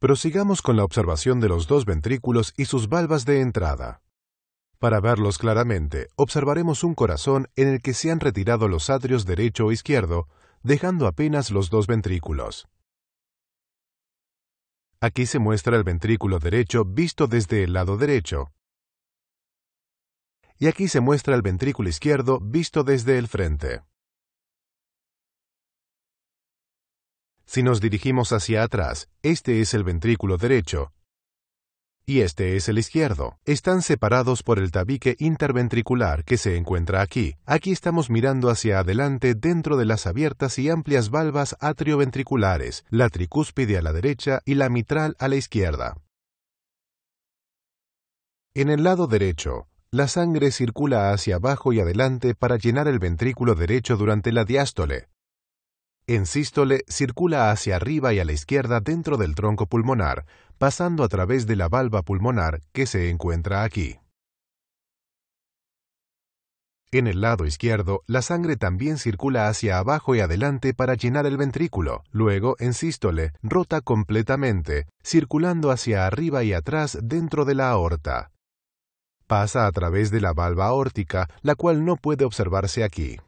Prosigamos con la observación de los dos ventrículos y sus valvas de entrada. Para verlos claramente, observaremos un corazón en el que se han retirado los atrios derecho o izquierdo, dejando apenas los dos ventrículos. Aquí se muestra el ventrículo derecho visto desde el lado derecho. Y aquí se muestra el ventrículo izquierdo visto desde el frente. Si nos dirigimos hacia atrás, este es el ventrículo derecho y este es el izquierdo. Están separados por el tabique interventricular que se encuentra aquí. Aquí estamos mirando hacia adelante dentro de las abiertas y amplias valvas atrioventriculares, la tricúspide a la derecha y la mitral a la izquierda. En el lado derecho, la sangre circula hacia abajo y adelante para llenar el ventrículo derecho durante la diástole, en sístole circula hacia arriba y a la izquierda dentro del tronco pulmonar, pasando a través de la valva pulmonar que se encuentra aquí. En el lado izquierdo, la sangre también circula hacia abajo y adelante para llenar el ventrículo. Luego, en sístole, rota completamente, circulando hacia arriba y atrás dentro de la aorta. Pasa a través de la valva aórtica, la cual no puede observarse aquí.